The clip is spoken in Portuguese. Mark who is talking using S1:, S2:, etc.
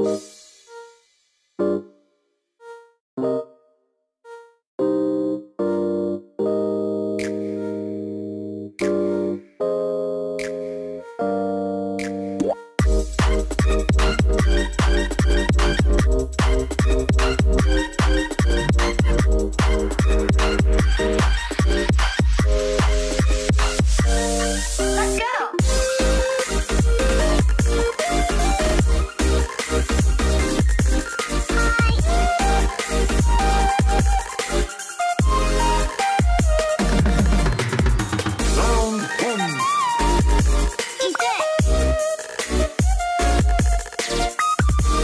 S1: Música